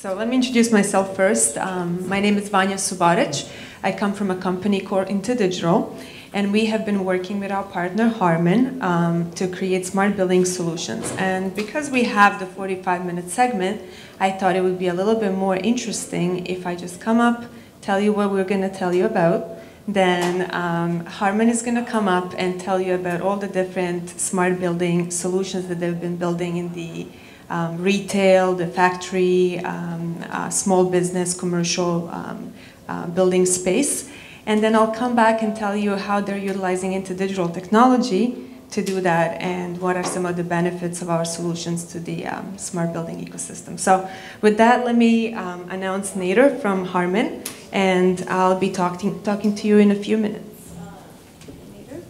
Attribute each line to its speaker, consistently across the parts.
Speaker 1: So let me introduce myself first. Um, my name is Vanja Subotic. I come from a company called InterDigital, and we have been working with our partner Harman um, to create smart building solutions. And because we have the 45-minute segment, I thought it would be a little bit more interesting if I just come up, tell you what we're going to tell you about, then um, Harman is going to come up and tell you about all the different smart building solutions that they've been building in the um, retail, the factory, um, uh, small business, commercial um, uh, building space. And then I'll come back and tell you how they're utilizing InterDigital technology to do that and what are some of the benefits of our solutions to the um, smart building ecosystem. So with that, let me um, announce Nader from Harman, and I'll be talking, talking to you in a few minutes.
Speaker 2: Nader?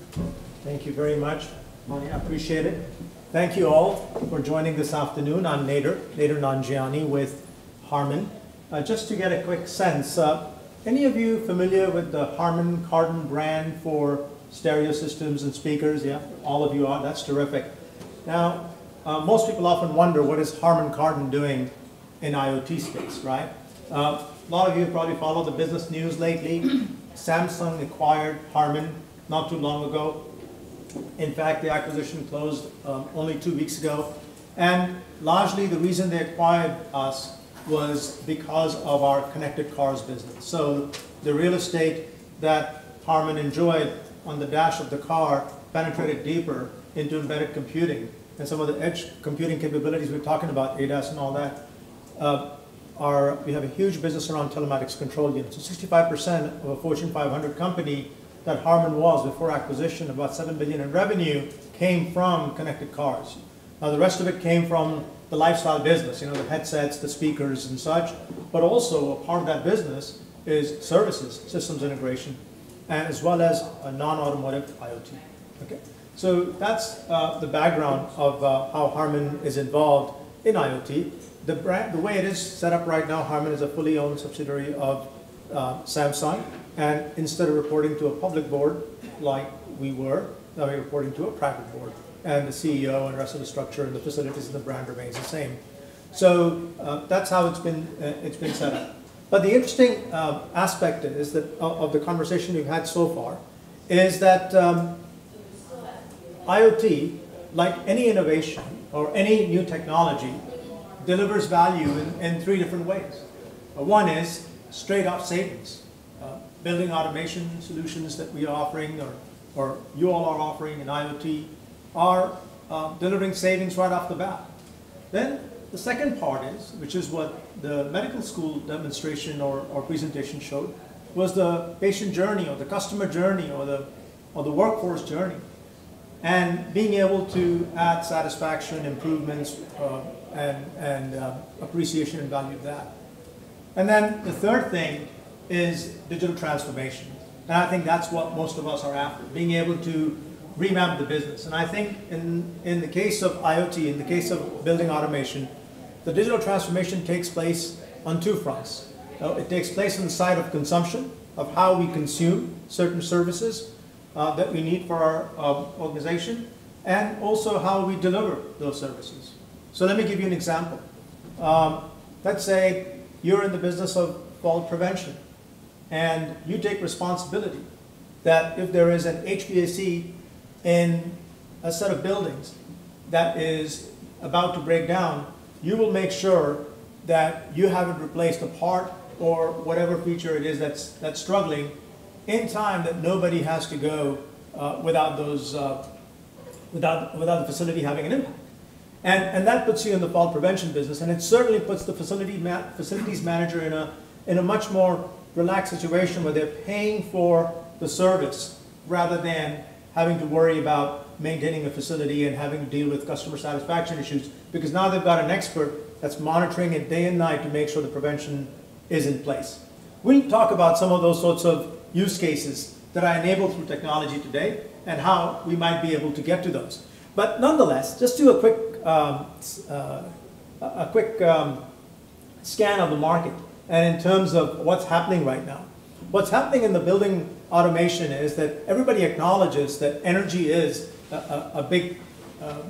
Speaker 2: Thank you very much, Moni. I appreciate it. Thank you all for joining this afternoon. I'm Nader, Nader Nanjiani with Harman. Uh, just to get a quick sense, uh, any of you familiar with the Harman Kardon brand for stereo systems and speakers? Yeah, all of you are. That's terrific. Now, uh, most people often wonder what is Harman Kardon doing in IoT space, right? Uh, a lot of you probably followed the business news lately. Samsung acquired Harman not too long ago. In fact, the acquisition closed um, only two weeks ago. And largely the reason they acquired us was because of our connected cars business. So the real estate that Harman enjoyed on the dash of the car penetrated deeper into embedded computing and some of the edge computing capabilities we're talking about, ADAS and all that, uh, are, we have a huge business around telematics control units. So 65% of a Fortune 500 company that Harman was before acquisition, about 7 billion in revenue, came from connected cars. Now the rest of it came from the lifestyle business, you know, the headsets, the speakers and such, but also a part of that business is services, systems integration, and as well as a non-automotive IoT. Okay, so that's uh, the background of uh, how Harman is involved in IoT. The, brand, the way it is set up right now, Harman is a fully owned subsidiary of uh, Samsung, and instead of reporting to a public board like we were, now we're reporting to a private board. And the CEO and the rest of the structure and the facilities and the brand remains the same. So uh, that's how it's been, uh, it's been set up. But the interesting uh, aspect is that of the conversation we've had so far is that um, IoT, like any innovation or any new technology, delivers value in, in three different ways. Uh, one is straight up savings. Uh, building automation solutions that we are offering or, or you all are offering in IoT are uh, delivering savings right off the bat. Then the second part is, which is what the medical school demonstration or, or presentation showed, was the patient journey or the customer journey or the, or the workforce journey. And being able to add satisfaction, improvements, uh, and, and uh, appreciation and value of that. And then the third thing is digital transformation. And I think that's what most of us are after, being able to revamp the business. And I think in, in the case of IoT, in the case of building automation, the digital transformation takes place on two fronts. It takes place on the side of consumption, of how we consume certain services uh, that we need for our uh, organization, and also how we deliver those services. So let me give you an example. Um, let's say you're in the business of fault prevention, and you take responsibility that if there is an HVAC in a set of buildings that is about to break down, you will make sure that you haven't replaced a part or whatever feature it is that's, that's struggling in time that nobody has to go uh, without, those, uh, without, without the facility having an impact. And, and that puts you in the fault prevention business, and it certainly puts the facility ma facilities manager in a, in a much more relaxed situation where they're paying for the service rather than having to worry about maintaining a facility and having to deal with customer satisfaction issues because now they've got an expert that's monitoring it day and night to make sure the prevention is in place. We'll talk about some of those sorts of use cases that are enabled through technology today and how we might be able to get to those. But nonetheless, just do a quick, um, uh, a quick um, scan of the market and in terms of what's happening right now. What's happening in the building automation is that everybody acknowledges that energy is a, a, a big uh,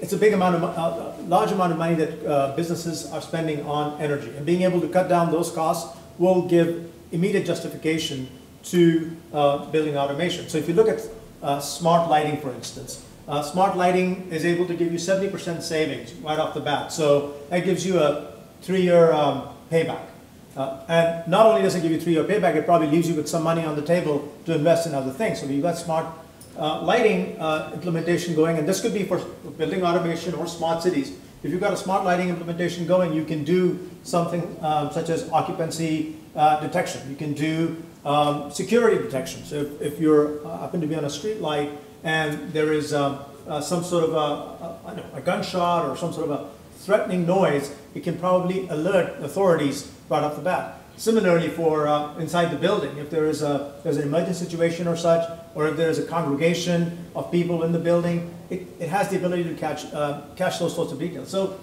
Speaker 2: it's a big amount of, uh, large amount of money that uh, businesses are spending on energy. And being able to cut down those costs will give immediate justification to uh, building automation. So if you look at uh, smart lighting, for instance, uh, smart lighting is able to give you 70% savings right off the bat. So that gives you a three-year um, payback. Uh, and not only does it give you three-year payback, it probably leaves you with some money on the table to invest in other things. So you've got smart uh, lighting uh, implementation going, and this could be for building automation or smart cities. If you've got a smart lighting implementation going, you can do something um, such as occupancy uh, detection. You can do um, security detection. So if, if you uh, happen to be on a street light and there is um, uh, some sort of a, a, a gunshot or some sort of a threatening noise, it can probably alert authorities right off the bat. Similarly for uh, inside the building, if there is a, there's an emergency situation or such, or if there's a congregation of people in the building, it, it has the ability to catch, uh, catch those sorts of details. So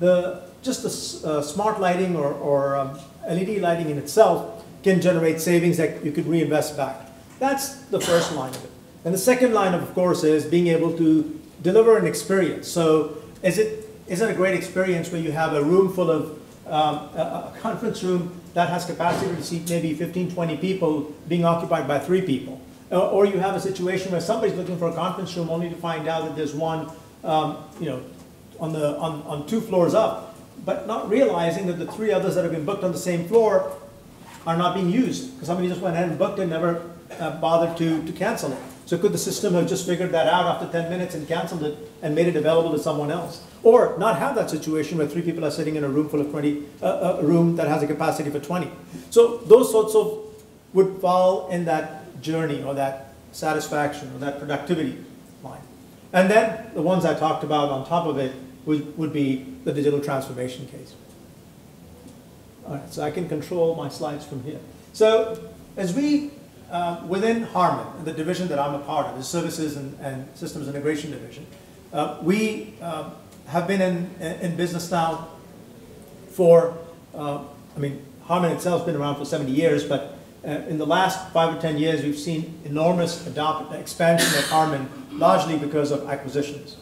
Speaker 2: the, just the uh, smart lighting or, or um, LED lighting in itself can generate savings that you could reinvest back. That's the first line of it. And the second line, of course, is being able to deliver an experience. So is it, is it a great experience where you have a room full of, um, a, a conference room that has capacity to seat maybe 15, 20 people being occupied by three people. Uh, or you have a situation where somebody's looking for a conference room only to find out that there's one, um, you know, on, the, on, on two floors up, but not realizing that the three others that have been booked on the same floor are not being used because somebody just went ahead and booked it and never uh, bothered to, to cancel it. So could the system have just figured that out after 10 minutes and canceled it and made it available to someone else? Or not have that situation where three people are sitting in a room full of 20, uh, a room that has a capacity for 20. So those sorts of would fall in that journey or that satisfaction or that productivity line. And then the ones I talked about on top of it would, would be the digital transformation case. All right, so I can control my slides from here. So as we uh, within Harman, the division that I'm a part of, the Services and, and Systems Integration Division, uh, we uh, have been in, in business now for, uh, I mean, Harman itself has been around for 70 years, but uh, in the last five or 10 years, we've seen enormous adopt, expansion of Harman, largely because of acquisitions.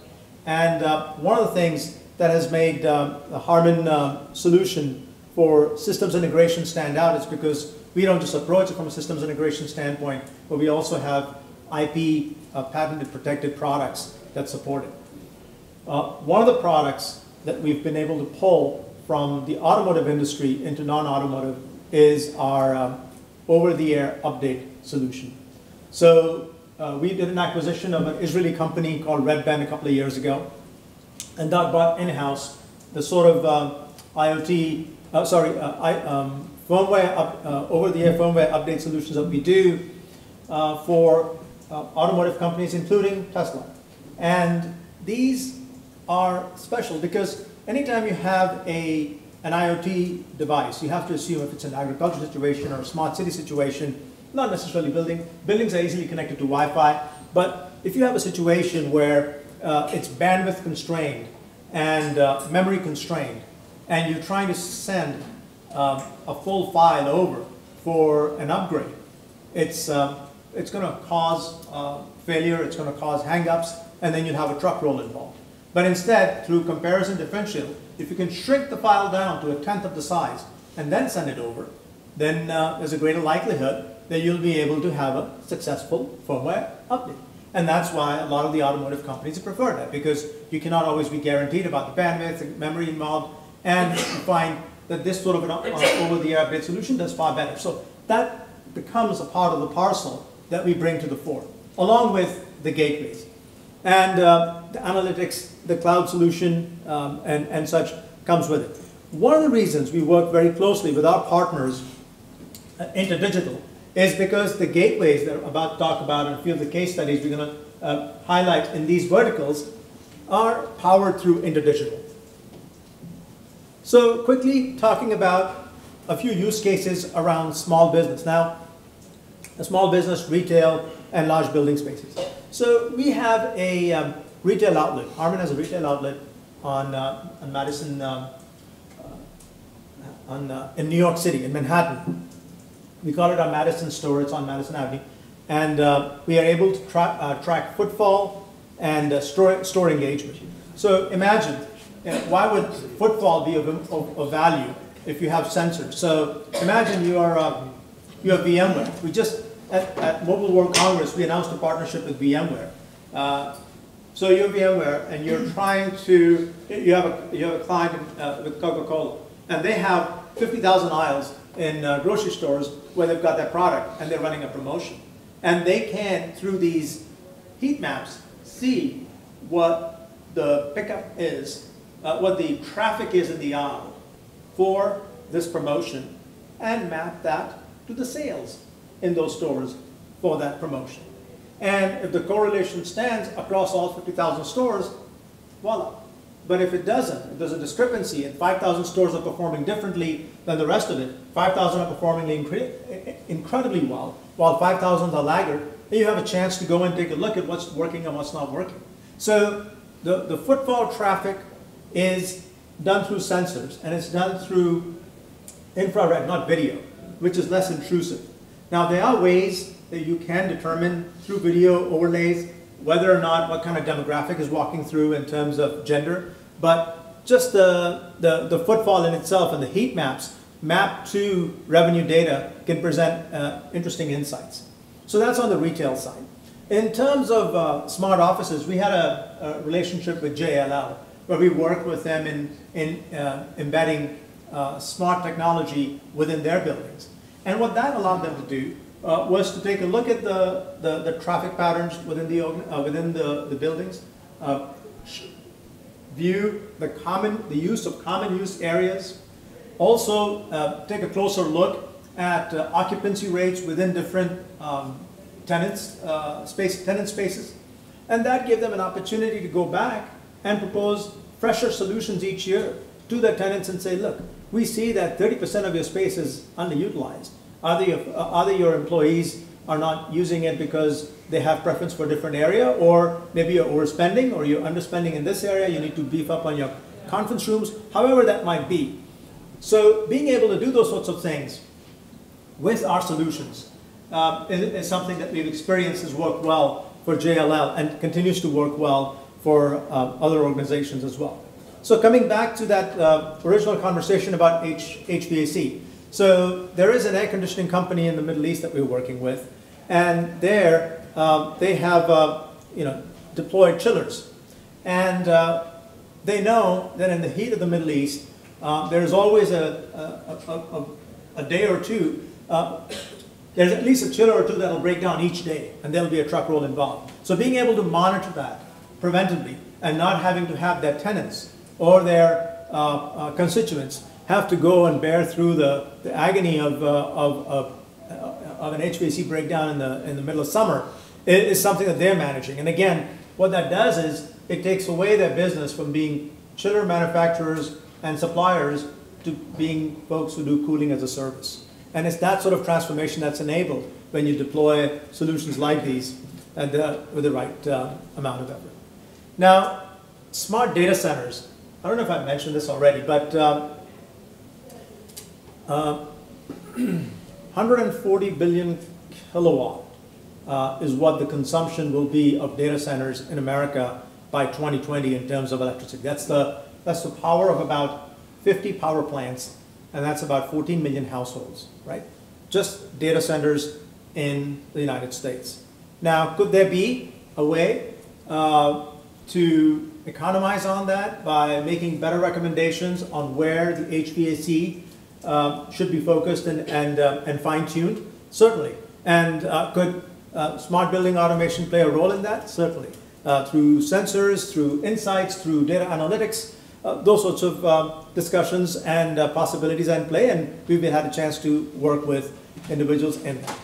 Speaker 2: And uh, one of the things that has made the Harman solution for systems integration stand out is because we don't just approach it from a systems integration standpoint, but we also have IP uh, patented protected products that support it. Uh, one of the products that we've been able to pull from the automotive industry into non-automotive is our um, over-the-air update solution. So uh, we did an acquisition of an Israeli company called Red Bend a couple of years ago, and that brought in-house the sort of uh, IoT, uh, sorry, uh, I, um, firmware up, uh, over-the-air firmware update solutions that we do uh, for uh, automotive companies, including Tesla. And these are special because anytime you have a, an IoT device, you have to assume if it's an agriculture situation or a smart city situation, not necessarily building. Buildings are easily connected to Wi-Fi, but if you have a situation where uh, it's bandwidth constrained and uh, memory constrained, and you're trying to send um, a full file over for an upgrade, it's, um, it's going to cause uh, failure, it's going to cause hangups, and then you'll have a truck roll involved. But instead, through comparison differential, if you can shrink the file down to a tenth of the size and then send it over, then uh, there's a greater likelihood that you'll be able to have a successful firmware update. And that's why a lot of the automotive companies prefer that because you cannot always be guaranteed about the bandwidth, the memory involved, and you find that this sort of an over-the-air update solution does far better. So that becomes a part of the parcel that we bring to the fore, along with the gateways. And uh, the analytics, the cloud solution, um, and, and such comes with it. One of the reasons we work very closely with our partners, uh, InterDigital, is because the gateways that I'm about to talk about and a few of the case studies we're going to uh, highlight in these verticals are powered through InterDigital. So quickly talking about a few use cases around small business. Now, a small business, retail, and large building spaces. So we have a um, retail outlet. Harman has a retail outlet on, uh, on Madison, um, uh, on, uh, in New York City, in Manhattan. We call it our Madison store. It's on Madison Avenue. And uh, we are able to tra uh, track footfall and uh, store, store engagement. So imagine, why would footfall be of, of, of value if you have sensors? So imagine you are, uh, you have VMware. We just, at, at Mobile World Congress, we announced a partnership with VMware. Uh, so you're VMware and you're trying to, you have a, you have a client uh, with Coca-Cola and they have 50,000 aisles in uh, grocery stores where they've got that product and they're running a promotion. And they can, through these heat maps, see what the pickup is, uh, what the traffic is in the aisle for this promotion and map that to the sales in those stores for that promotion. And if the correlation stands across all 50,000 stores, voila. But if it doesn't, if there's a discrepancy and 5,000 stores are performing differently than the rest of it, 5,000 are performing incre incredibly well, while 5,000 are laggard, then you have a chance to go and take a look at what's working and what's not working. So the, the footfall traffic is done through sensors, and it's done through infrared, not video, which is less intrusive. Now, there are ways that you can determine through video overlays whether or not what kind of demographic is walking through in terms of gender, but just the, the, the footfall in itself and the heat maps mapped to revenue data can present uh, interesting insights. So that's on the retail side. In terms of uh, smart offices, we had a, a, relationship with JLL where we worked with them in, in uh, embedding uh, smart technology within their buildings. And what that allowed them to do uh, was to take a look at the, the, the traffic patterns within the, uh, within the, the buildings, uh, view the common, the use of common use areas, also uh, take a closer look at occupancy rates within different um, tenants, space, tenant spaces, and that gave them an opportunity to go back and propose fresher solutions each year to their tenants and say, look, we see that 30% of your space is underutilized. Either, uh, either your employees are not using it because they have preference for a different area, or maybe you're overspending or you're underspending in this area, you need to beef up on your conference rooms, however that might be. So being able to do those sorts of things with our solutions uh, is, is, something that we've experienced has worked well for JLL and continues to work well for uh, other organizations as well. So coming back to that uh, original conversation about H HVAC, so there is an air conditioning company in the Middle East that we're working with, and there um, they have uh, you know deployed chillers, and uh, they know that in the heat of the Middle East, uh, there's always a, a, a, a, day or two. Uh, there's at least a chiller or two that'll break down each day, and there'll be a truck roll involved. So being able to monitor that preventively and not having to have their tenants or their uh, uh, constituents have to go and bear through the, the agony of, uh, of, of, uh, of, an HVAC breakdown in the, in the middle of summer is something that they're managing. And again, what that does is it takes away their business from being chiller manufacturers and suppliers to being folks who do cooling as a service. And it's that sort of transformation that's enabled when you deploy solutions like these and, with the right uh, amount of effort. Now, smart data centers. I don't know if I mentioned this already, but um, uh, 140 billion kilowatt uh, is what the consumption will be of data centers in America by 2020 in terms of electricity. That's the, that's the power of about 50 power plants, and that's about 14 million households, right? Just data centers in the United States. Now, could there be a way uh, to economize on that by making better recommendations on where the HVAC uh, should be focused and, and, uh, and fine-tuned? Certainly. And uh, could uh, smart building automation play a role in that? Certainly. Uh, through sensors, through insights, through data analytics, uh, those sorts of discussions and possibilities are in play, and we've had a chance to work with individuals in that.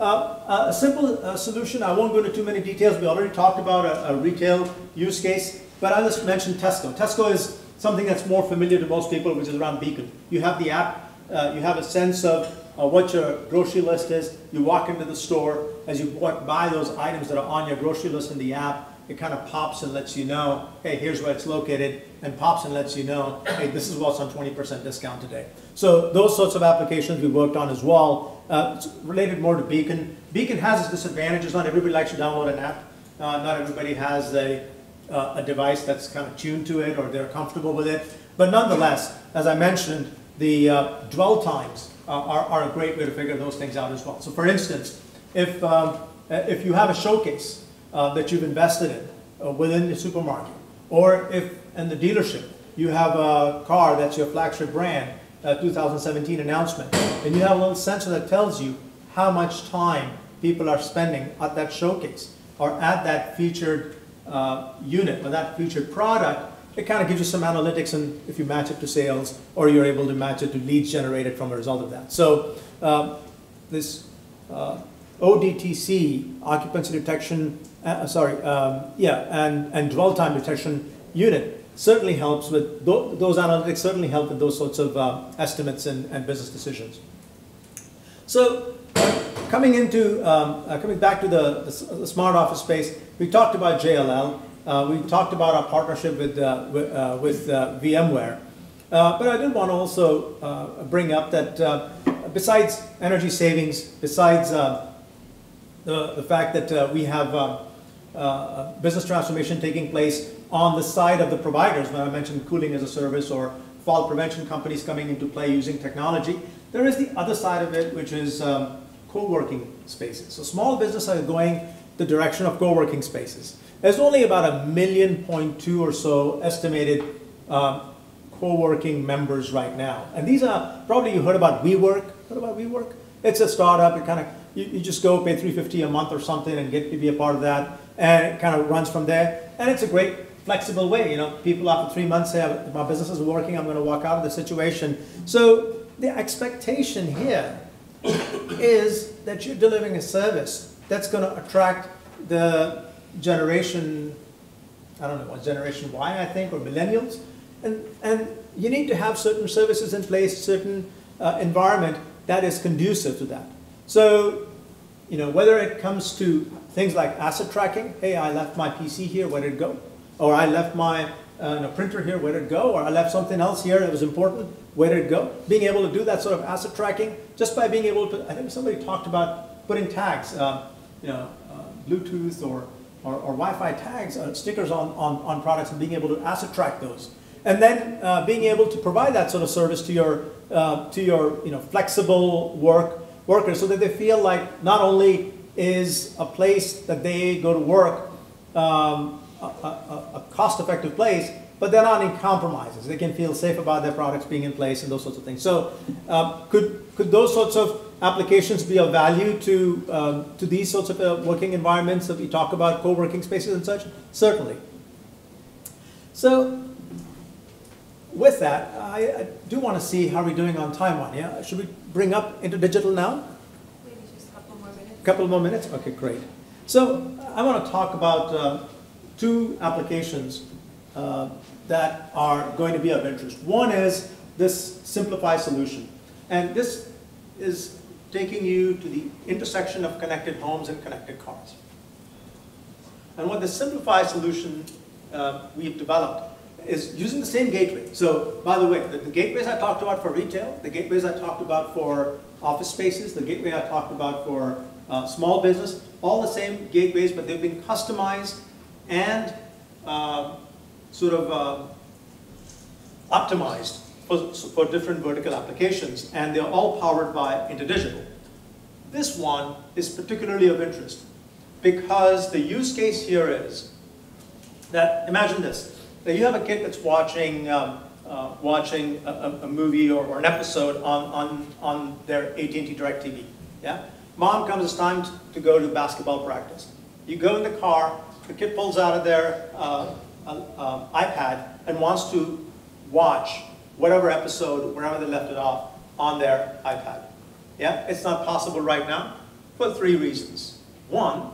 Speaker 2: Uh, a simple uh, solution, I won't go into too many details. We already talked about a, a, retail use case, but I'll just mention Tesco. Tesco is something that's more familiar to most people, which is around Beacon. You have the app, uh, you have a sense of uh, what your grocery list is. You walk into the store, as you buy those items that are on your grocery list in the app, it kind of pops and lets you know, hey, here's where it's located, and pops and lets you know, hey, this is what's on 20% discount today. So those sorts of applications we worked on as well. Uh, it's related more to Beacon. Beacon has its disadvantages. Not everybody likes to download an app. Uh, not everybody has a uh, a device that's kind of tuned to it or they're comfortable with it. But nonetheless, as I mentioned, the uh, dwell times are, are, are, a great way to figure those things out as well. So for instance, if, um, if you have a showcase uh, that you've invested in uh, within the supermarket, or if in the dealership you have a car that's your flagship brand, 2017 announcement, and you have a little sensor that tells you how much time people are spending at that showcase or at that featured uh, unit or that featured product, it kind of gives you some analytics and if you match it to sales or you're able to match it to leads generated from a result of that. So um, this uh, ODTC, occupancy detection, uh, sorry, um, yeah, and, and dwell time detection unit certainly helps with, th those analytics certainly help with those sorts of uh, estimates and, and business decisions. So coming into, um, uh, coming back to the, the, the, smart office space, we talked about JLL. Uh, we talked about our partnership with, uh, with, uh, uh, VMware. Uh, but I did want to also bring up that besides energy savings, besides the, the fact that we have business transformation taking place on the side of the providers, when I mentioned cooling as a service or fault prevention companies coming into play using technology, there is the other side of it, which is um, co-working spaces. So small businesses are going the direction of co-working spaces. There's only about a million point two or so estimated um, co-working members right now. And these are, probably you heard about WeWork. Heard about WeWork? It's a startup. It kind of, you, you just go pay 350 a month or something and get to be a part of that. And it kind of runs from there. And it's a great flexible way. You know, people after three months say, my business is working, I'm going to walk out of the situation. So the expectation here is that you're delivering a service that's going to attract the generation, I don't know, what generation Y, I think, or millennials. And, and you need to have certain services in place, certain uh, environment that is conducive to that. So, you know, whether it comes to things like asset tracking, hey, I left my PC here, where did it go? Or I left my uh, printer here, where did it go? Or I left something else here that was important, where did it go? Being able to do that sort of asset tracking, just by being able to, I think somebody talked about putting tags, uh, you know, uh, Bluetooth or, or, or Wi-Fi tags, uh, stickers on, on, on products and being able to asset track those. And then uh, being able to provide that sort of service to your, uh, to your you know, flexible work workers so that they feel like not only is a place that they go to work um, a, a, a cost-effective place, but they're not in compromises. They can feel safe about their products being in place and those sorts of things. So um, could, could those sorts of applications be of value to, um, to these sorts of uh, working environments that we talk about, co-working spaces and such? Certainly. So with that, I, I do want to see how we're doing on time on. Yeah, should we bring up InterDigital now?
Speaker 1: Couple more minutes?
Speaker 2: Okay, great. So I want to talk about uh, two applications uh, that are going to be of interest. One is this Simplify solution. And this is taking you to the intersection of connected homes and connected cars. And what the Simplify solution uh, we've developed is using the same gateway. So, by the way, the, the, gateways I talked about for retail, the gateways I talked about for office spaces, the gateway I talked about for uh, small business, all the same gateways, but they've been customized and uh, sort of uh, optimized for, for different vertical applications, and they're all powered by InterDigital. This one is particularly of interest because the use case here is that, imagine this, that you have a kid that's watching, um, uh, watching a, a, movie or, or, an episode on, on, on their AT&T DirecTV, yeah? Mom comes, it's time to go to basketball practice. You go in the car, the kid pulls out of their uh, uh, iPad and wants to watch whatever episode, wherever they left it off, on their iPad. Yeah, it's not possible right now for three reasons. One,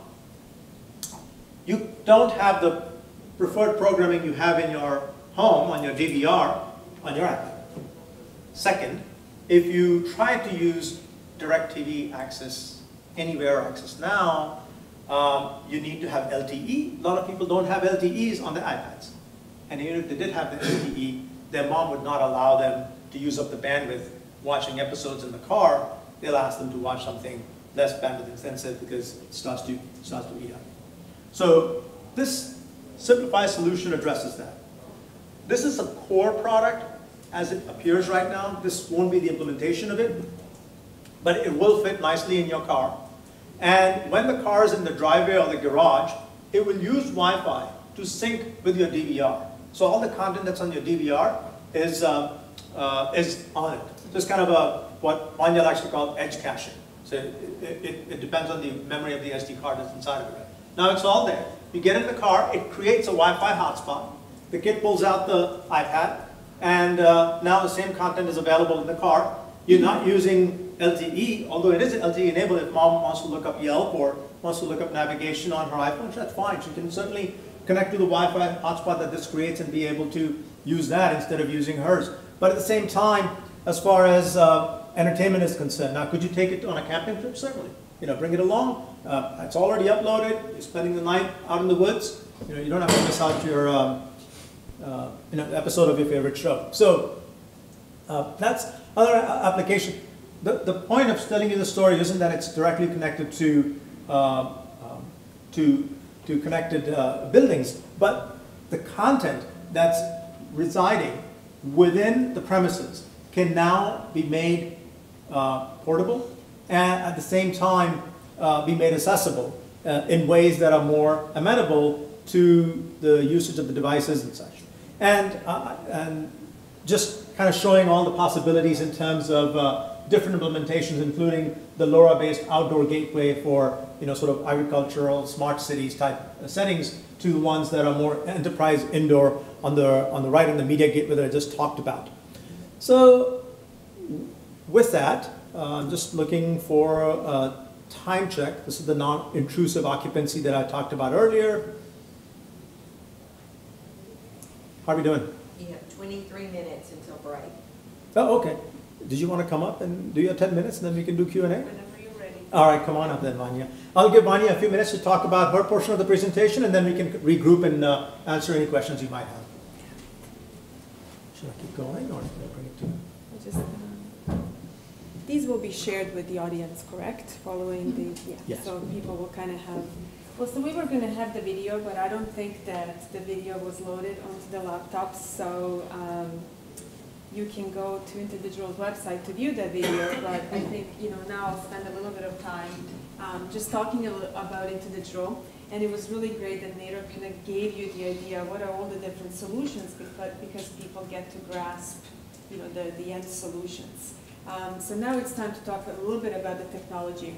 Speaker 2: you don't have the preferred programming you have in your home, on your DVR, on your iPad. Second, if you try to use DirecTV access anywhere access now, um, you need to have LTE. A lot of people don't have LTEs on their iPads. And even if they did have the LTE, their mom would not allow them to use up the bandwidth watching episodes in the car. They'll ask them to watch something less bandwidth intensive because it starts to, starts to eat up. So this simplified solution addresses that. This is a core product as it appears right now. This won't be the implementation of it, but it will fit nicely in your car. And when the car is in the driveway or the garage, it will use Wi-Fi to sync with your DVR. So all the content that's on your DVR is, uh, uh, is on it. So it's kind of a, what Vanja likes to call edge caching. So it, it, it, depends on the memory of the SD card that's inside of it. Now it's all there. You get in the car, it creates a Wi-Fi hotspot. The kid pulls out the iPad, and uh, now the same content is available in the car. You're not using LTE, although it is LTE enabled if mom wants to look up Yelp or wants to look up navigation on her iPhone, that's fine. She can certainly connect to the Wi-Fi hotspot that this creates and be able to use that instead of using hers. But at the same time, as far as uh, entertainment is concerned, now could you take it on a camping trip? Certainly. You know, bring it along. Uh, it's already uploaded. You're spending the night out in the woods. You know, you don't have to miss out your um, uh, you know, episode of your favorite show. So uh, that's other application. The, the point of telling you the story isn't that it's directly connected to uh, um, to to connected uh, buildings, but the content that's residing within the premises can now be made uh, portable and at the same time uh, be made accessible uh, in ways that are more amenable to the usage of the devices and such. And, uh, and just kind of showing all the possibilities in terms of different implementations, including the LoRa-based outdoor gateway for you know, sort of agricultural, smart cities type settings to the ones that are more enterprise indoor on the, on the right in the media gateway that I just talked about. So with that, uh, I'm just looking for a time check. This is the non-intrusive occupancy that I talked about earlier. How are we doing?
Speaker 3: You have 23 minutes until break.
Speaker 2: Oh, okay. Did you want to come up and do your 10 minutes and then we can do Q&A?
Speaker 1: Whenever you're ready.
Speaker 2: All right, come on up then, Vanja. I'll give Vanja a few minutes to talk about her portion of the presentation and then we can regroup and uh, answer any questions you might have. Should I keep going or should I bring it to you?
Speaker 1: Just, um, these will be shared with the audience, correct? Following the, yeah.
Speaker 2: Yes.
Speaker 1: So people will kind of have, well, so we were going to have the video, but I don't think that the video was loaded onto the laptops. So um, you can go to InterDigital's website to view that video, but I think, you know, now I'll spend a little bit of time um, just talking a about InterDigital. And it was really great that Nader kind of gave you the idea what are all the different solutions because, because people get to grasp you know, the, the end solutions. Um, so now it's time to talk a little bit about the technology.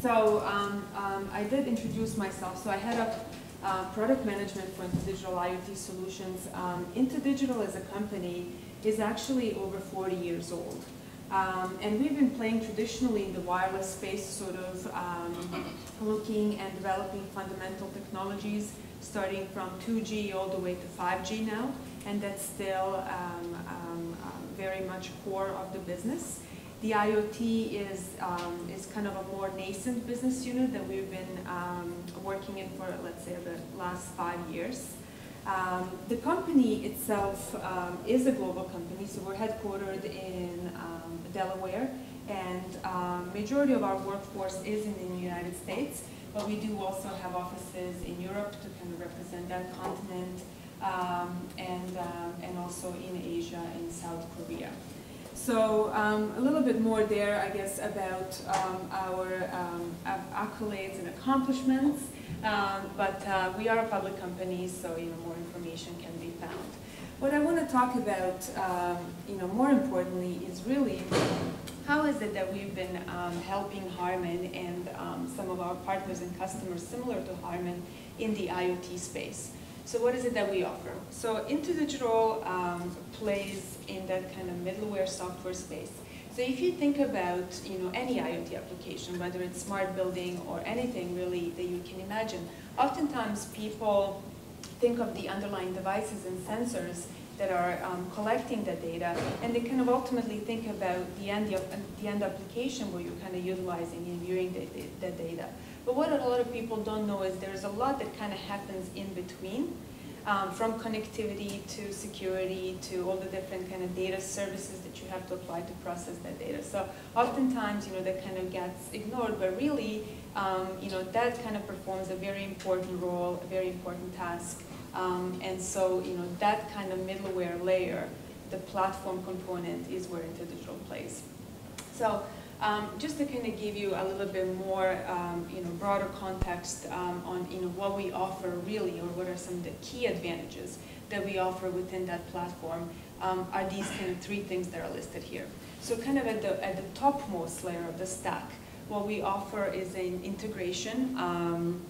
Speaker 1: So um, um, I did introduce myself. So I head up uh, product management for InterDigital IoT Solutions. Um, InterDigital as a company is actually over 40 years old. Um, and we've been playing traditionally in the wireless space, sort of um, looking and developing fundamental technologies, starting from 2G all the way to 5G now, and that's still um, um, um, very much core of the business. The IoT is, um, is kind of a more nascent business unit that we've been working in for, let's say, the last five years. Um, the company itself um, is a global company, so we're headquartered in um, Delaware, and um, majority of our workforce is in the United States, but we do also have offices in Europe to kind of represent that continent, um, and, um, and also in Asia and South Korea. So um, a little bit more there, I guess, about um, our um, accolades and accomplishments. Um, but uh, we are a public company, so you know more information can be found. What I want to talk about, um, you know, more importantly, is really how is it that we've been um, helping Harman and um, some of our partners and customers similar to Harman in the IoT space. So what is it that we offer? So InterDigital um, plays in that kind of middleware software space. So if you think about you know, any IoT application, whether it's smart building or anything really that you can imagine, oftentimes people think of the underlying devices and sensors that are um, collecting the data, and they kind of ultimately think about the end, the end application where you're kind of utilizing and viewing the, the, the data. But what a lot of people don't know is there's a lot that kind of happens in between um, from connectivity to security to all the different kind of data services that you have to apply to process that data. So oftentimes, you know, that kind of gets ignored, but really, um, you know, that kind of performs a very important role, a very important task Um, and so, you know, that kind of middleware layer, the platform component is where InterDigital plays. So um, just to kind of give you a little bit more, um, you know, broader context um, on, you know, what we offer really, or what are some of the key advantages that we offer within that platform, um, are these kind of three things that are listed here. So kind of at the, at the topmost layer of the stack, what we offer is an integration um,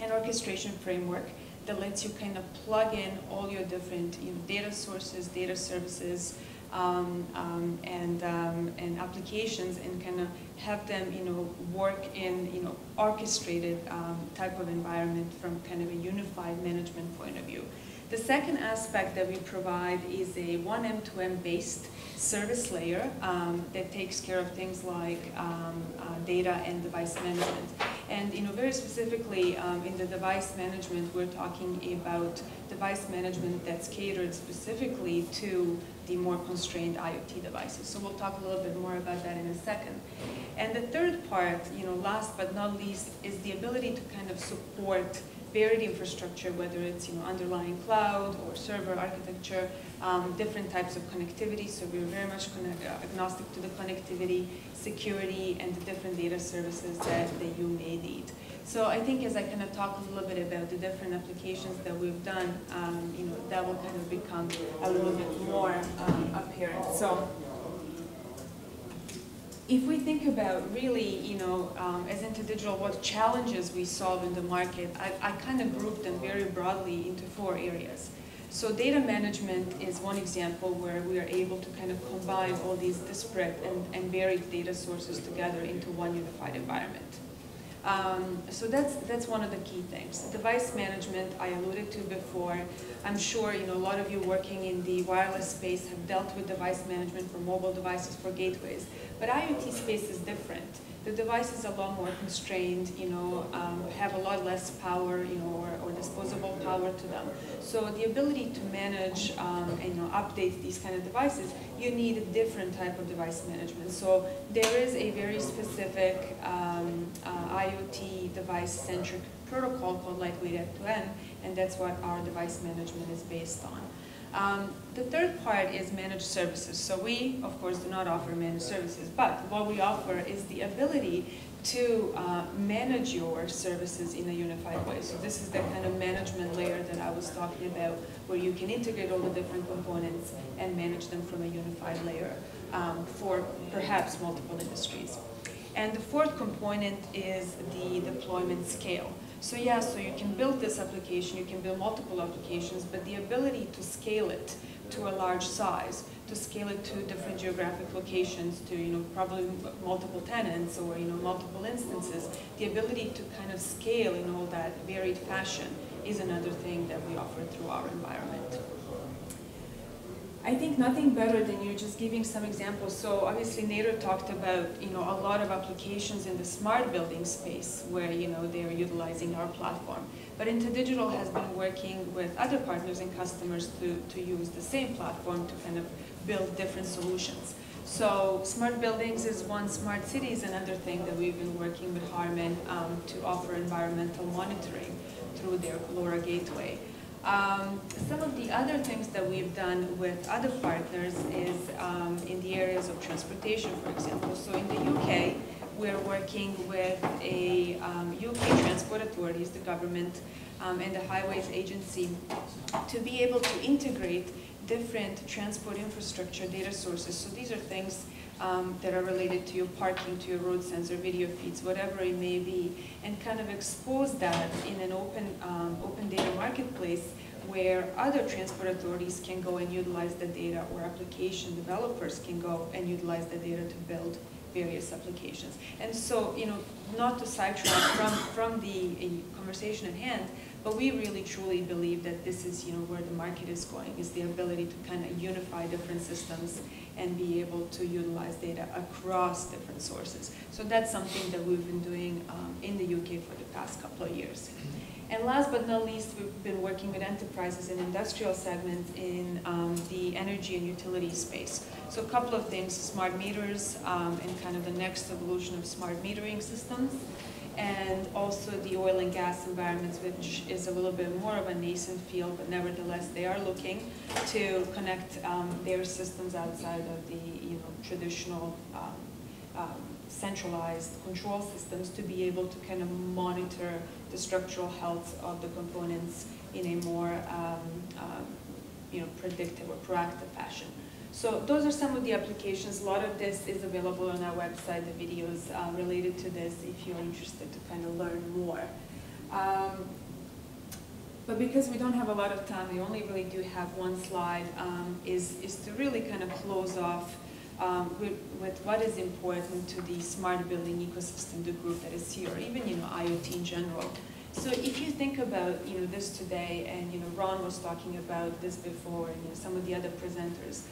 Speaker 1: and orchestration framework that lets you kind of plug in all your different you know, data sources, data services, um, um, and, um, and applications and kind of have them, you know, work in, you know, orchestrated um, type of environment from kind of a unified management point of view. The second aspect that we provide is a oneM2M based service layer um, that takes care of things like um, uh, data and device management. And you know, very specifically in the device management, we're talking about device management that's catered specifically to the more constrained IoT devices. So we'll talk a little bit more about that in a second. And the third part, you know, last but not least, is the ability to kind of support varied infrastructure, whether it's you know underlying cloud or server architecture, um, different types of connectivity. So we're very much agnostic to the connectivity, security, and the different data services that, that you may need. So I think as I kind of talk a little bit about the different applications that we've done, um, you know, that will kind of become a little bit more um, apparent. So if we think about really, you know, um, as InterDigital, what challenges we solve in the market, I, I kind of group them very broadly into four areas. So data management is one example where we are able to kind of combine all these disparate and, and varied data sources together into one unified environment. Um, so that's that's one of the key things. Device management I alluded to before. I'm sure you know a lot of you working in the wireless space have dealt with device management for mobile devices for gateways. But IoT space is different. The device is a lot more constrained, you know, um, have a lot less power, you know, or, or, disposable power to them. So the ability to manage um, and you know, update these kind of devices, you need a different type of device management. So there is a very specific um, uh, IoT device-centric protocol called Lightweight M2M, and that's what our device management is based on. Um, the third part is managed services. So we, of course, do not offer managed services, but what we offer is the ability to uh, manage your services in a unified way. So this is the kind of management layer that I was talking about, where you can integrate all the different components and manage them from a unified layer um, for perhaps multiple industries. And the fourth component is the deployment scale. So yeah, so you can build this application, you can build multiple applications, but the ability to scale it to a large size, to scale it to different geographic locations, to you know probably multiple tenants or you know multiple instances, the ability to kind of scale in all that varied fashion is another thing that we offer through our environment. I think nothing better than you just giving some examples. So obviously Nader talked about, you know, a lot of applications in the smart building space where, you know, they're utilizing our platform. But InterDigital has been working with other partners and customers to, to use the same platform to kind of build different solutions. So smart buildings is one, smart cities another thing that we've been working with Harman um, to offer environmental monitoring through their LoRa gateway. Um, some of the other things that we've done with other partners is um, in the areas of transportation, for example. So in the UK, we're working with a um, UK Transport Authorities, the government, um, and the Highways Agency to be able to integrate different transport infrastructure data sources. So these are things um, that are related to your parking, to your road sensor, video feeds, whatever it may be, and kind of expose that in an open, um, open data marketplace where other transport authorities can go and utilize the data or application developers can go and utilize the data to build various applications. And so, you know, not to sidetrack from, from the conversation at hand, but we really truly believe that this is, you know, where the market is going, is the ability to kind of unify different systems and be able to utilize data across different sources. So that's something that we've been doing um, in the UK for the past couple of years. And last but not least, we've been working with enterprises and industrial segments in um, the energy and utility space. So a couple of things, smart meters um, and kind of the next evolution of smart metering systems. And also the oil and gas environments, which is a little bit more of a nascent field, but nevertheless, they are looking to connect um, their systems outside of the you know traditional um, um, centralized control systems to be able to kind of monitor the structural health of the components in a more um, um, you know predictive or proactive fashion. So those are some of the applications. A lot of this is available on our website, the videos uh, related to this if you're interested to kind of learn more. Um, but because we don't have a lot of time, we only really do have one slide, um, is, is to really kind of close off um, with, with what is important to the smart building ecosystem, the group that is here, or even you know IoT in general. So if you think about you know this today, and you know Ron was talking about this before, and you know, some of the other presenters,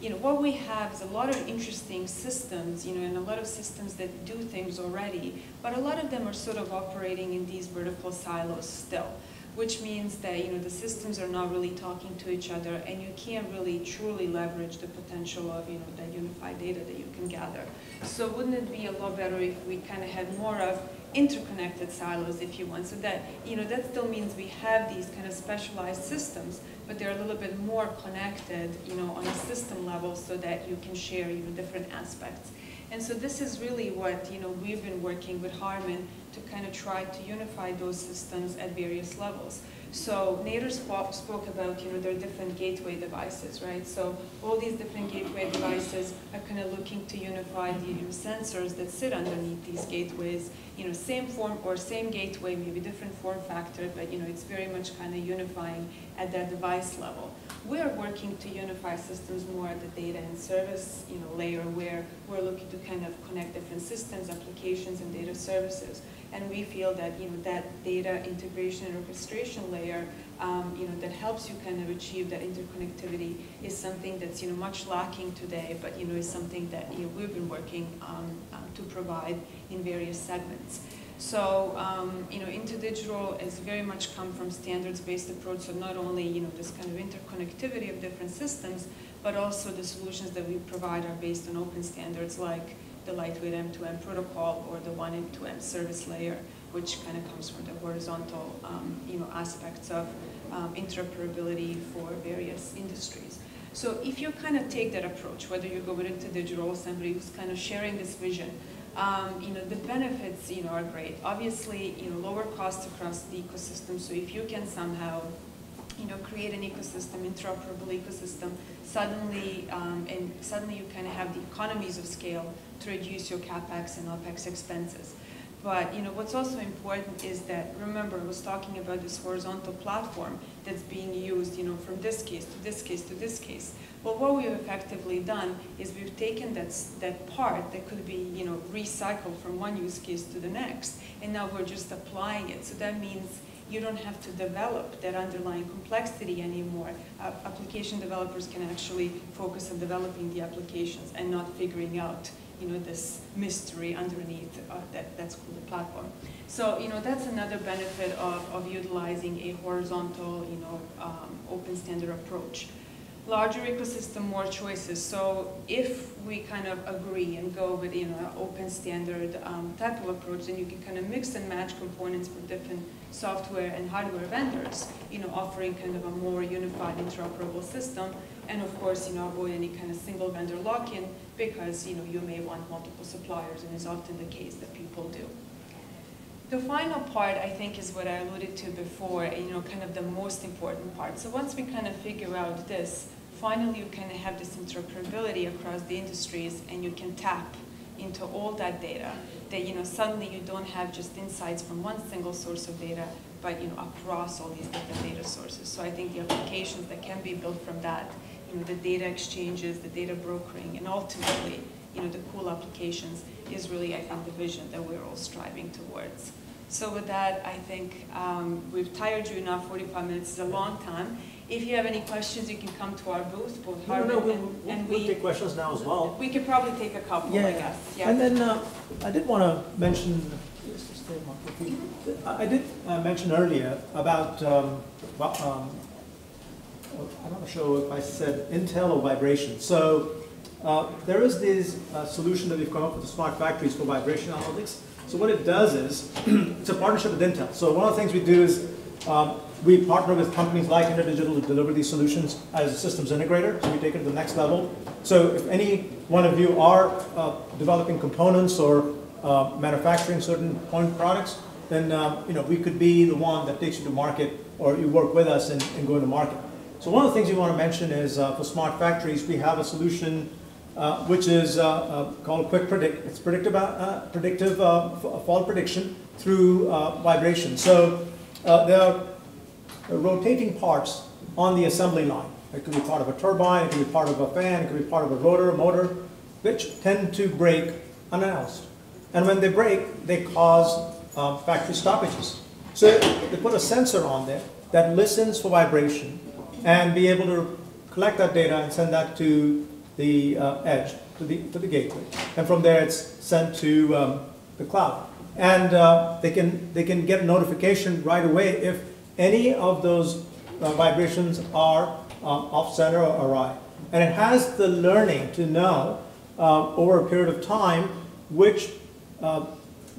Speaker 1: you know, what we have is a lot of interesting systems, you know, and a lot of systems that do things already, but a lot of them are sort of operating in these vertical silos still, which means that, you know, the systems are not really talking to each other and you can't really truly leverage the potential of, you know, that unified data that you can gather. So wouldn't it be a lot better if we kind of had more of interconnected silos, if you want, so that, you know, that still means we have these kind of specialized systems, but they're a little bit more connected, you know, on a system level so that you can share, you know, different aspects. And so this is really what, you know, we've been working with Harman to kind of try to unify those systems at various levels. So Nader spoke about, you know, there are different gateway devices, right? So all these different gateway devices are kind of looking to unify the you know, sensors that sit underneath these gateways, you know, same form or same gateway, maybe different form factor, but, you know, it's very much kind of unifying at that device level. We are working to unify systems more at the data and service, you know, layer where we're looking to kind of connect different systems, applications, and data services. And we feel that you know that data integration and orchestration layer, um, you know, that helps you kind of achieve that interconnectivity is something that's you know much lacking today, but you know is something that you know, we've been working um, to provide in various segments. So, um, you know, InterDigital has very much come from standards-based approach, so not only, you know, this kind of interconnectivity of different systems, but also the solutions that we provide are based on open standards like the lightweight M2M protocol or the oneM2M service layer, which kind of comes from the horizontal um, you know, aspects of um, interoperability for various industries. So if you kind of take that approach, whether you go with InterDigital or somebody who's kind of sharing this vision, um, you know, the benefits, you know, are great. Obviously, you know, lower costs across the ecosystem. So if you can somehow you know, create an ecosystem, interoperable ecosystem, suddenly, um, and suddenly you kind of have the economies of scale to reduce your capex and opex expenses. But you know what's also important is that remember I was talking about this horizontal platform that's being used you know from this case to this case to this case. Well, what we've effectively done is we've taken that that part that could be you know recycled from one use case to the next, and now we're just applying it. So that means you don't have to develop that underlying complexity anymore. Uh, application developers can actually focus on developing the applications and not figuring out you know, this mystery underneath uh, that, that's called the platform. So, you know, that's another benefit of, of utilizing a horizontal, you know, um, open standard approach larger ecosystem, more choices. So if we kind of agree and go with you know an open standard um, type of approach, then you can kind of mix and match components from different software and hardware vendors, you know, offering kind of a more unified interoperable system. And of course, you know, avoid any kind of single vendor lock-in because you know you may want multiple suppliers, and it's often the case that people do. The final part, I think, is what I alluded to before, you know, kind of the most important part. So once we kind of figure out this, finally you can have this interoperability across the industries and you can tap into all that data that you know suddenly you don't have just insights from one single source of data but you know across all these different data sources so i think the applications that can be built from that you know the data exchanges the data brokering and ultimately you know the cool applications is really i think the vision that we're all striving towards so with that i think um, we've tired you enough 45 minutes is a long time if you have any questions, you can come to our booth, both
Speaker 2: No, no, no,
Speaker 1: Harman
Speaker 2: we-
Speaker 1: and,
Speaker 2: we'll,
Speaker 1: and
Speaker 2: we'll take questions now as well.
Speaker 1: we could probably take a couple, I guess, yeah.
Speaker 2: And then uh, I did want to mention, yes, just stay on, if we- I did uh, mention earlier about, um, well, um, I'm not sure if I said Intel or vibration. So uh, there is this uh, solution that we've come up with, the smart factories for vibration analytics. So what it does is, it's a partnership with Intel. So one of the things we do is, um, we partner with companies like InterDigital to deliver these solutions as a systems integrator, so we take it to the next level. So if any one of you are uh, developing components or uh, manufacturing certain point products, then um, you know we could be the one that takes you to market, or you work with us and, and go to market. So one of the things we want to mention is uh, for smart factories, we have a solution uh, which is uh, uh, called Quick Predict. It's predictive, uh, predictive uh, f- prediction through vibration. So there are rotating parts on the assembly line. It could be part of a turbine, it could be part of a fan, it could be part of a rotor, motor, which tend to break unannounced. And when they break, they cause factory stoppages. So they put a sensor on there that listens for vibration and be able to collect that data and send that to the uh, edge, to the, to the gateway. And from there, it's sent to um, the cloud. And uh, they, can, they can get a notification right away if any of those uh, vibrations are um, off center or awry. And it has the learning to know uh, over a period of time which uh,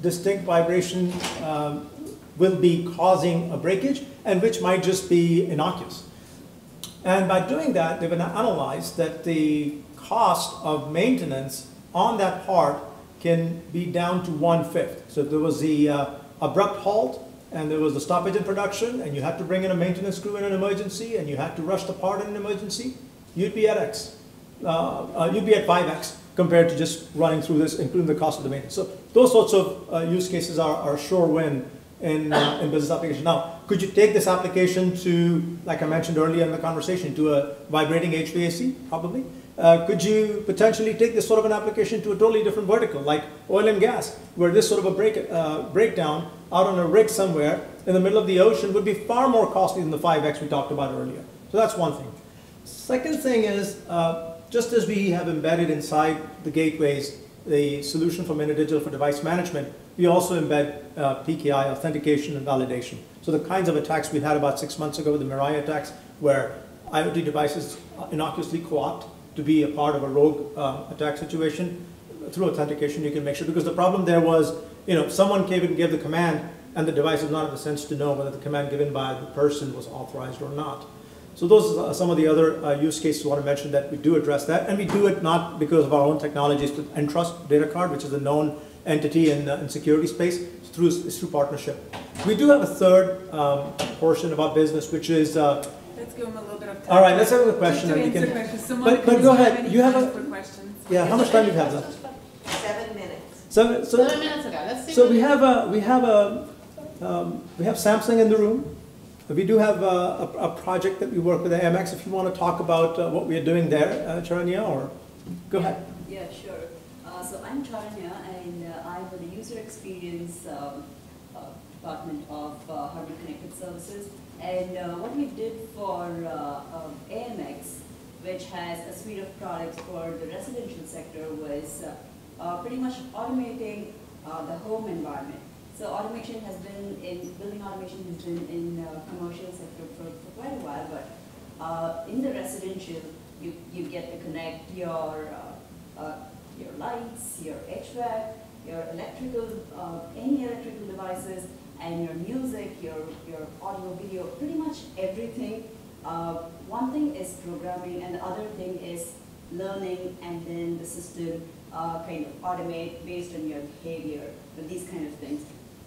Speaker 2: distinct vibration will be causing a breakage and which might just be innocuous. And by doing that, they've analyzed that the cost of maintenance on that part can be down to one-fifth. So if there was the uh, abrupt halt and there was the stoppage in production and you had to bring in a maintenance crew in an emergency and you had to rush the part in an emergency, you'd be at X. Uh, uh, you'd be at 5X compared to just running through this, including the cost of the maintenance. So those sorts of uh, use cases are, are sure win in, uh, in business application. Now, could you take this application to, like I mentioned earlier in the conversation, to a vibrating HVAC? Probably. Uh, could you potentially take this sort of an application to a totally different vertical, like oil and gas, where this sort of a break, uh, breakdown out on a rig somewhere in the middle of the ocean would be far more costly than the 5x we talked about earlier. So that's one thing. Second thing is, uh, just as we have embedded inside the gateways the solution from InterDigital for device management, we also embed uh, PKI authentication and validation. So the kinds of attacks we had about six months ago, the Mirai attacks, where IoT devices innocuously co-opt to be a part of a rogue uh, attack situation, through authentication you can make sure, because the problem there was, you know, someone came and gave the command, and the device is not in the sense to know whether the command given by the person was authorized or not. So those are some of the other uh, use cases I want to mention that we do address that, and we do it not because of our own technologies, but Entrust Data Card, which is a known entity in, uh, in security space, it's through, it's through partnership. We do have a third um, portion of our business, which is uh,
Speaker 1: Let's give them a little bit of time.
Speaker 2: all right. Let's have a question,
Speaker 1: To
Speaker 2: and
Speaker 1: answer
Speaker 2: can.
Speaker 1: questions. So
Speaker 2: but- but go ahead. You have a-
Speaker 1: for questions?
Speaker 2: Yeah. How much time do you have left?
Speaker 3: Seven minutes.
Speaker 2: So, so,
Speaker 4: Seven minutes ago, let's see.
Speaker 2: so we
Speaker 4: it-
Speaker 2: have a we have a um, we have Samsung in the room. We do have a, a, a project that we work with AMX. If you want to talk about uh, what we are doing there, uh, Charanya, or go ahead.
Speaker 5: Yeah, sure. Uh, so I'm Charanya, and uh, I'm the user experience um, uh, department of uh, Harman Connected Services. And uh, what we did for uh, um, AMX, which has a suite of products for the residential sector, was pretty much automating the home environment. So automation has been in building automation has been in commercial sector for, for quite a while, but in the residential, you, you get to connect your your lights, your HVAC, your electrical, uh, any electrical devices, and your music, your your audio, video, pretty much everything. Uh, one thing is programming, and the other thing is learning, and then the system uh, kind of automate based on your behavior, these kind of things.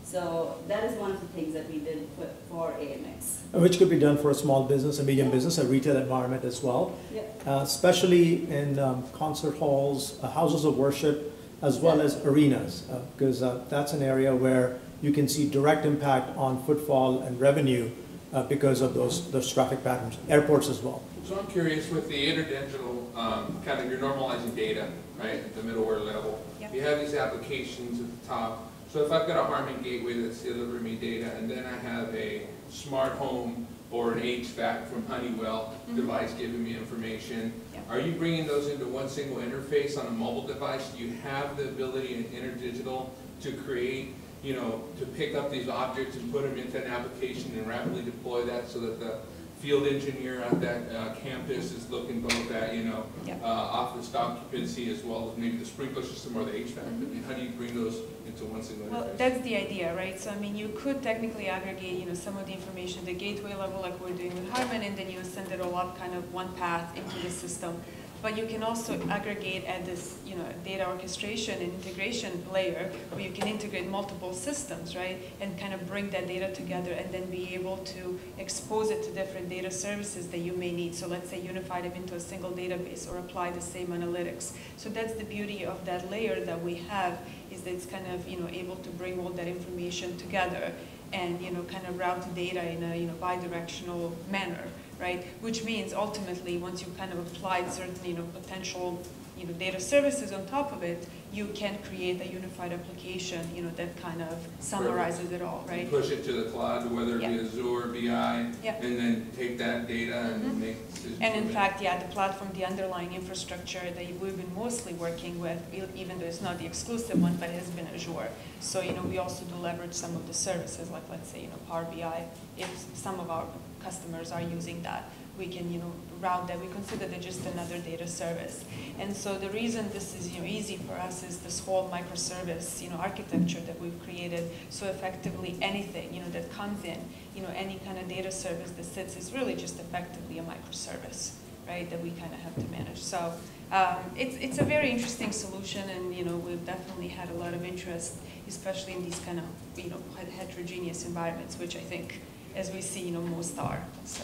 Speaker 5: So that is one of the things that we did for, for AMX.
Speaker 2: Which could be done for a small business, a medium business, a retail environment as well,
Speaker 5: Yeah.
Speaker 2: uh, especially in um, concert halls, uh, houses of worship, as well as arenas, uh, because uh, that's an area where you can see direct impact on footfall and revenue uh, because of those those traffic patterns. Airports as well.
Speaker 6: So I'm curious with the InterDigital, um, kind of you're normalizing data, right, at the middleware level.
Speaker 1: Yep.
Speaker 6: You have these applications at the top. So if I've got a Harman gateway that's delivering me data, and then I have a smart home or an HVAC from Honeywell
Speaker 1: Mhm.
Speaker 6: device giving me information,
Speaker 1: Yep.
Speaker 6: are you bringing those into one single interface on a mobile device? Do you have the ability in InterDigital to create, you know, to pick up these objects and put them into an application and rapidly deploy that so that the field engineer at that uh, campus is looking both at, you know,
Speaker 1: Yeah.
Speaker 6: uh, office occupancy as well as maybe the sprinkler system or the HVAC. I mean, how do you bring those into one single
Speaker 1: Well,
Speaker 6: interface?
Speaker 1: that's the idea, right? So I mean, you could technically aggregate, you know, some of the information at the gateway level, like we're doing with Harman, and then you send it all up kind of one path into the system. But you can also aggregate at this, you know, data orchestration and integration layer, where you can integrate multiple systems, right? And kind of bring that data together and then be able to expose it to different data services that you may need. So let's say unify them into a single database or apply the same analytics. So that's the beauty of that layer that we have, is that it's kind of, you know, able to bring all that information together and, you know, kind of route data in a, you know, bidirectional manner, right? Which means ultimately, once you've kind of applied certain, you know, potential, you know, data services on top of it, you can create a unified application, you know, that kind of summarizes it all, right?
Speaker 6: Push it to the cloud, whether it be. Azure, BI,
Speaker 1: Yeah.
Speaker 6: and then take that data
Speaker 1: Mhm.
Speaker 6: and make decisions.
Speaker 1: And in fact, yeah, the platform, the underlying infrastructure that we've been mostly working with, even though it's not the exclusive one, but it has been Azure. So, you know, we also do leverage some of the services, like let's say, you know, Power BI, if some of our customers are using that, we can, you know, route that, we consider that just another data service. And so the reason this is, you know, easy for us is this whole microservice, you know, architecture that we've created. So effectively, anything, you know, that comes in, you know, any kind of data service that sits is really just effectively a microservice, right, that we kind of have to manage. So um, it's, it's a very interesting solution, and, you know, we've definitely had a lot of interest, especially in these kind of, you know, heterogeneous environments, which I think, as we see, you know, most are, so.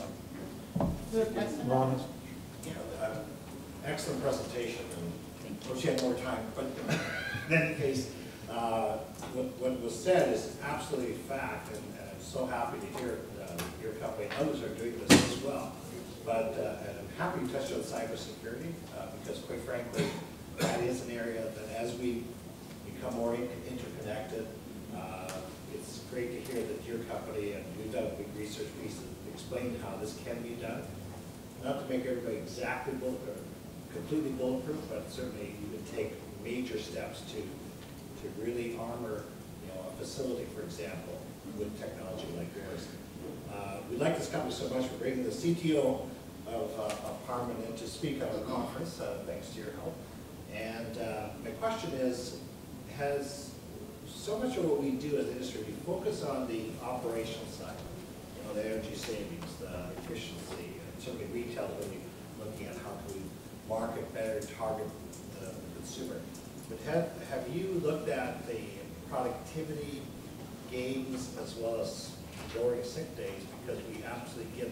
Speaker 2: Ron,
Speaker 4: You know, uh, excellent presentation, and
Speaker 1: Thank
Speaker 4: wish you had more time, but in any case, uh, what what was said is absolutely fact, and and I'm so happy to hear uh, your company, and others are doing this as well. But, uh, and I'm happy you touched on cybersecurity, uh, because quite frankly, that is an area that as we become more in- interconnected, it's great to hear that your company, and a big research piece explained how this can be done not to make everybody exactly bullet, or completely bulletproof, but certainly you would take major steps to, to really armor, you know, a facility, for example, with technology like yours. Uh, We like this company so much, we're bringing the CTO of, uh, of Harman in to speak at our conference, uh, thanks to your help. And uh, my question is, has, so much of what we do as an industry, we focus on the operational side, you know, the energy savings, the efficiency, and certainly retail, really looking at how can we market better, target the consumer. But have, have you looked at the productivity gains as well as lowering sick days? Because we absolutely get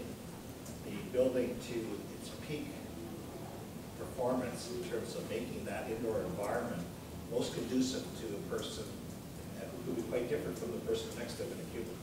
Speaker 4: the building to its peak performance in terms of making that indoor environment most conducive to a person who be quite different from the person next to them in a cubicle.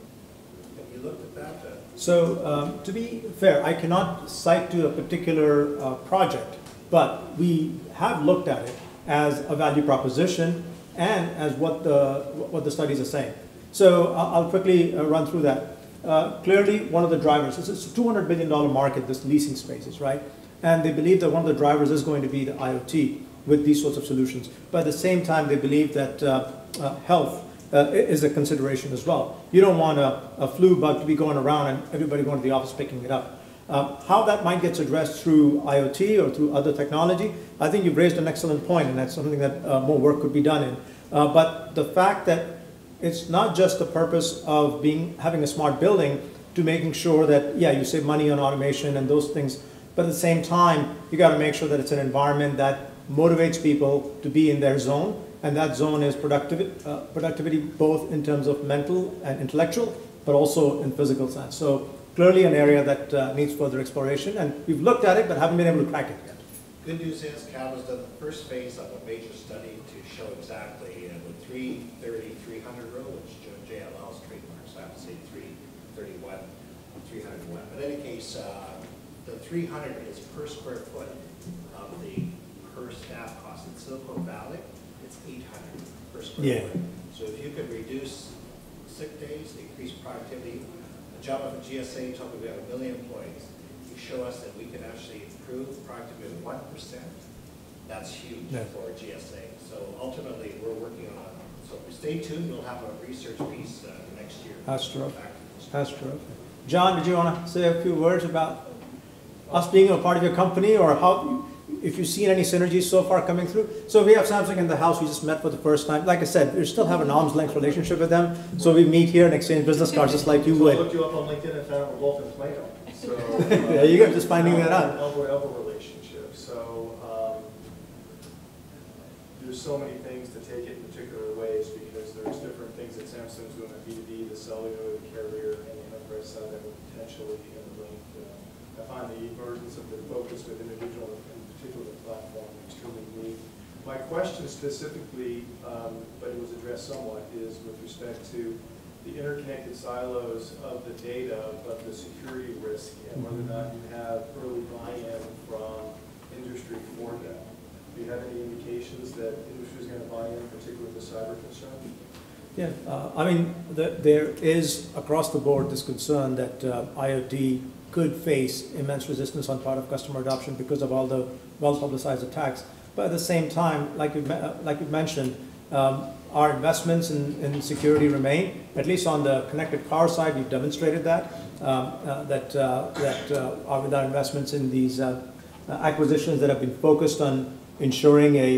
Speaker 4: Have you looked at that? uh,
Speaker 2: So, um, to be fair, I cannot cite to a particular uh, project, but we have looked at it as a value proposition and as what the, what the studies are saying. So I'll quickly uh, run through that. Uh, Clearly, one of the drivers, is a $200 billion market, this leasing spaces, right? And they believe that one of the drivers is going to be the IoT with these sorts of solutions. But at the same time, they believe that uh, uh, health uh, is a consideration as well. You don't want a, a flu bug to be going around and everybody going to the office picking it up. Uh, how that might get addressed through IoT or through other technology, I think you've raised an excellent point, and that's something that uh, more work could be done in. Uh, but the fact that it's not just the purpose of being having a smart building to making sure that yeah you save money on automation and those things, but at the same time you got to make sure that it's an environment that motivates people to be in their zone and that zone is productivity, uh, productivity both in terms of mental and intellectual, but also in physical sense. So clearly an area that uh, needs further exploration, and we've looked at it but haven't been able to crack it yet.
Speaker 4: Good news is Cal has done the first phase of a major study to show exactly uh, the 330, 300 rule, which JLL's trademarks, I have to say 331, 301. But in any case, uh, the 300 is per square foot of the per staff cost. In Silicon Valley, it's 800 per square
Speaker 2: Yeah.
Speaker 4: foot. So if you could reduce sick days, increase productivity, a job of a GSA told me we have a million employees. You show us that we can actually improve productivity one percent, that's huge
Speaker 2: Yeah.
Speaker 4: for GSA. So ultimately, we're working on, so stay tuned, we'll have a research piece uh, next year.
Speaker 2: That's terrific.
Speaker 4: Back to this.
Speaker 2: That's terrific. John, did you want to say a few words about us being a part of your company or how, if you've seen any synergies so far coming through? So we have Samsung in the house, we just met for the first time. Like I said, we still have an arm's length relationship with them. So we meet here and exchange business cards just like you
Speaker 7: So I looked you up on LinkedIn and found we're both in Plano, so.
Speaker 2: There you go, just finding that out.
Speaker 7: Elbow, elbow relationship, so, um, there's so many things to take it in particular ways, because there's different things that Samsung's doing at B two B, the cellular, the carrier, and the enterprise side that would potentially interlink. Uh, I find the emergence of the focus with individual, in particular the platform, extremely neat. My question specifically, um, but it was addressed somewhat, is with respect to the interconnected silos of the data, but the security risk, and whether or not you have early buy-in from industry for that. Do you have any indications that industry is going to buy in, particularly with the cyber concern?
Speaker 2: Yeah, uh, I mean, the- there is across the board this concern that uh, IoT could face immense resistance on part of customer adoption because of all the well-publicized attacks. But at the same time, like you like you mentioned, um, our investments in, in security remain. At least on the connected car side, we've demonstrated that um, uh, that uh, that uh, with our investments in these uh, acquisitions that have been focused on ensuring a,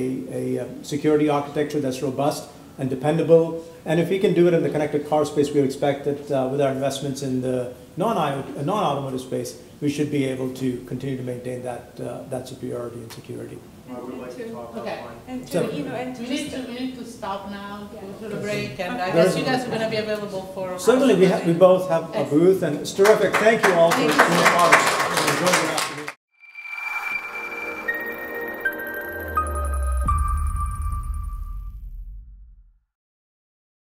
Speaker 2: a, a security architecture that's robust and dependable. And if we can do it in the connected car space, we expect that uh, with our investments in the non-IoT, non-automotive space, we should be able to continue to maintain that, uh, that superiority and security.
Speaker 7: I would like to talk
Speaker 8: Okay.
Speaker 7: offline.
Speaker 1: And
Speaker 2: So-
Speaker 1: you know, and
Speaker 8: We need to, we need to stop now, go to the break, and I guess you guys are gonna be available for.
Speaker 2: Certainly, we, ha- we both have a booth, and it's terrific. Thank you all for being a part of